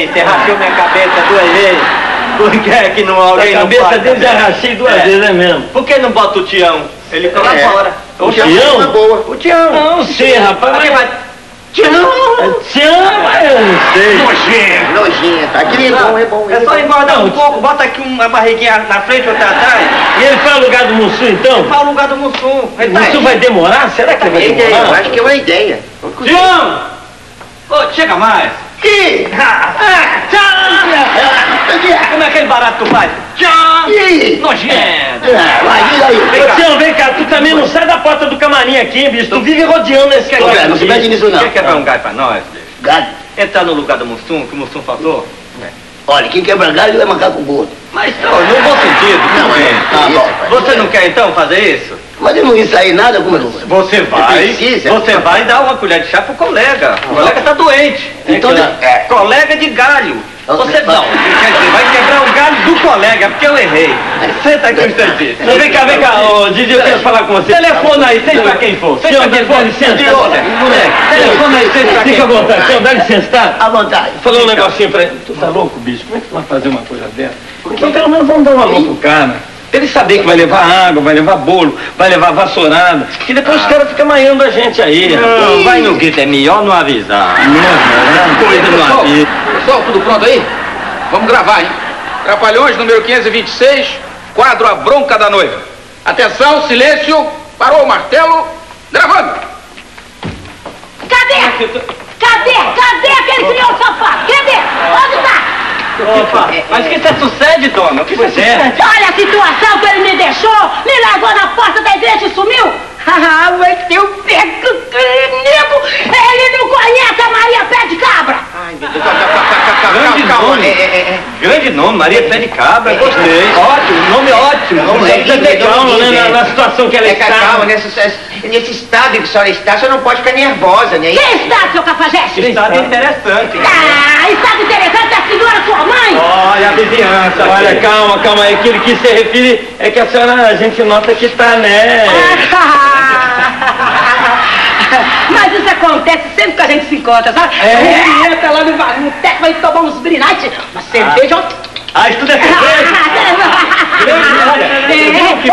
Você rachou minha cabeça duas vezes. Por que é que não alguém a não cabeça dele já rachei duas É. vezes, é mesmo. Por que não bota o Tião? Ele fica lá É. fora. O Tião? Tião é boa. O Tião. Não sei, rapaz. Mas... vai... Tião! Tião, mas eu não sei. Nojento. Nojento. Aquele é bom, é bom. É só engordar um pouco, bota aqui uma barriguinha na frente, outra atrás. E ele foi ao lugar do Mussu, então? Fala o lugar do Mussum. O Ele tá Mussu aí. vai demorar? Será que ele vai É ideia, eu demorar? acho que é uma ideia. Tião! Ô, chega mais. Que? Ah, tchau! Como é aquele barato tu faz? Tchau! Nojento! É, vai, aí. Tião, vem cá, tu também não sai da porta do camarim aqui, bicho. Tu vive rodeando esse cara, não se mete nisso não. Quer quebrar um galho pra nós? bicho? Galho. Entrar no lugar do Mussum, que o Mussum faltou? Olha, quem quebra galho é macaco gordo. Mas não, no bom sentido. Não, é, tá bom. Você não quer então fazer isso? Mas eu não sair nada, como eu não vou? Você vai, Precisa. você vai dar uma colher de chá pro colega. O colega tá doente. Então, é, colega de galho. Você não, quer dizer, vai quebrar o galho do colega, porque eu errei. Senta aqui um instantinho. Vem cá, vem cá, ô Didi, eu quero falar com você. Telefona aí, seja pra quem for. Seja pra quem for. licença. Outra. Telefona aí, seja pra quem Fica à for. vontade, Tião, dá licença, tá? À vontade. Falou um negocinho pra ele. Tu tá louco, bicho? Como é que tu vai fazer uma coisa dessa? Então pelo menos vamos dar uma louca pro cara. Pra ele saber que vai levar água, vai levar bolo, vai levar vassourada. Que depois os caras ficam maiando a gente aí. Não, vai no grito, é melhor não avisar. Não, Coisa no Pessoal, aviso. pessoal, tudo pronto aí? Vamos gravar, hein? Trapalhões, número 526, quadro A Bronca da Noiva. Atenção, silêncio, parou o martelo, gravando. Cadê? Cadê? Cadê aquele crioulo safado? Cadê? Onde tá? Opa, mas o que você sucede, dona? O que você é? Olha a situação que ele me deixou! Me largou na porta da igreja e sumiu! Ah, mas eu pego nego! Ele não conhece a Maria Pé de Cabra! Ai, meu Deus. Calma, Grande calma. nome. É, é, é. Grande nome, Maria Pé de Cabra, gostei. Ótimo, nome ótimo. Não, Nome é Precisa ter lindo, calma, lindo, né? Na, é. na situação que ela É que está. calma, nessa, nesse estado que a senhora está, a senhora não pode ficar nervosa, né? Quem está, seu cafajeste? Estado interessante. Ah, está interessante a senhora, sua mãe? Olha a vizinhança. Olha, calma, calma aí. Que se refere é que a senhora, a gente nota que tá, né? Mas isso acontece sempre que a gente se encontra, sabe? É. A gente entra lá no, no teco, vai tomar uns brilhantes, uma cerveja... Ah, isso tudo é. É, olha aqui!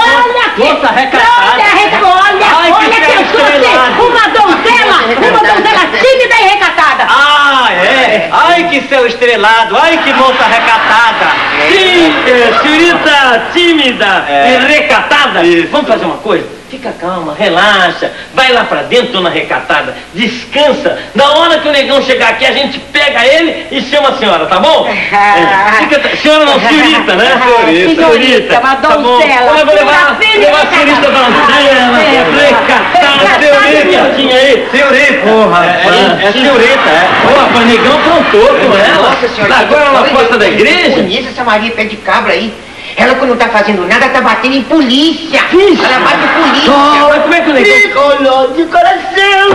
Moça recatada. Olha, olha, Ai, que olha que eu sou assim, uma donzela, uma donzela tímida e recatada. Ah, é? Ai, que céu estrelado. Ai, que moça recatada. Sim, é, senhorita tímida É. e recatada. Isso. Vamos fazer uma coisa? Fica calma, relaxa. Vai lá pra dentro, dona recatada. Descansa. Na hora que o negão chegar aqui, a gente pega ele e chama a senhora, tá bom? É, fica, senhora não, senhorita, né? Senhorita, senhorita, uma Tá bom. donzela, Eu vou levar, a senhorita donzela, É. recatada, senhorita. aí. Senhorita. Porra, é, é, é senhorita, é. Pô, rapaz, negão aprontou com ela. Nossa senhora. Agora ela porta da igreja. Conheço essa Maria Pé de Cabra aí. Ela, quando não tá fazendo nada, tá batendo em polícia. Ela bate em polícia. Mas como é que o negão... Tricolor de coração.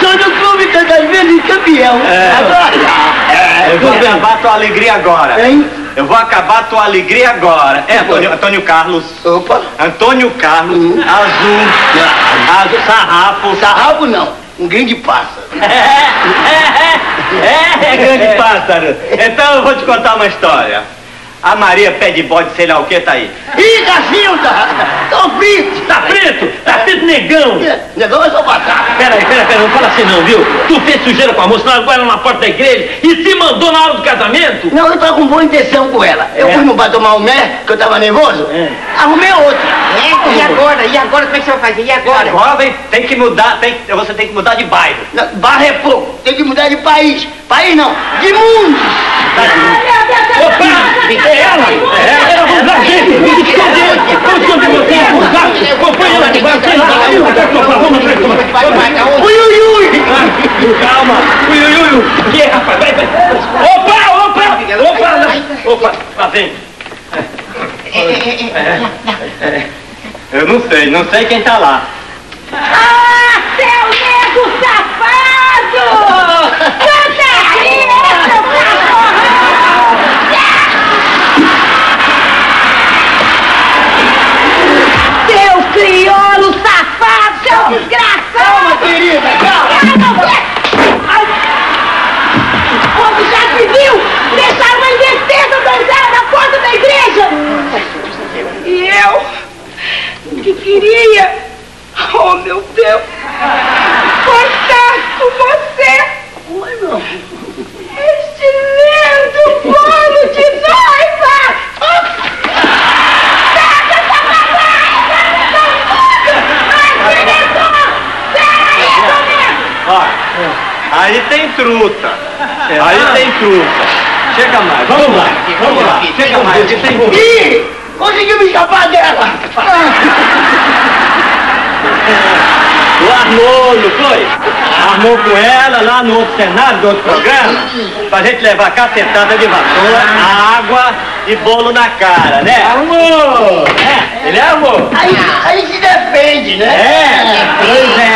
Sou do clube das vezes campeão. Agora. Eu vou acabar tua alegria agora. Hein? Eu vou acabar tua alegria agora. É, Antônio, Antônio Carlos. Opa. Antônio Carlos, Hum. azul, azul, sarrafo. Sarrafo não. Um grande pássaro. É, é, grande pássaro. Então eu vou te contar uma história. A Maria pé de bode, sei lá o que, tá aí. Ih, Cacilda! Tô frito! Tá preto? Tá preto, negão! Negão é só passar. Pera aí, pera, pera, não fala assim não, viu? Tu fez sujeira com a moça, largou ela na porta da igreja e se mandou na hora do casamento? Não, eu tava com boa intenção com ela. Eu É. fui no bar tomar um mé, que eu tava nervoso. É. Arrumei outra. e agora? E agora? Como é que você vai fazer? E Agora vem, tem que mudar, tem, você tem que mudar de bairro. Não, Barra é pouco. Tem que mudar de país. País não, de mundo. Opa! É ela! É ela! Vamos lá, gente! Vamos esconder! Vamos esconder você! Vamos lá! Acompanha ela que vai! Vamos lá! Vamos lá! Ui, ui, ui. Calma! Ui, ui, ui! ui. Que é, rapaz? Vai, vai! Opa! Opa! Opa! Opa! Lá vem! Eu não sei, não sei quem tá lá. Ah, seu nego safado! queria, oh meu Deus, contar com você. Oi, meu. Este lindo bolo de noiva. Ó, aí tem truta. Aí tem truta. Chega mais, vamos lá. Vamos lá. Chega mais, que tem Ih! Conseguimos escapar dela! O não foi? Armou com ela lá no outro cenário do outro programa, pra gente levar cacetada de vassoura, água e bolo na cara, né? Amor! É, ele armou. Aí, aí se defende, né? É, pois é, é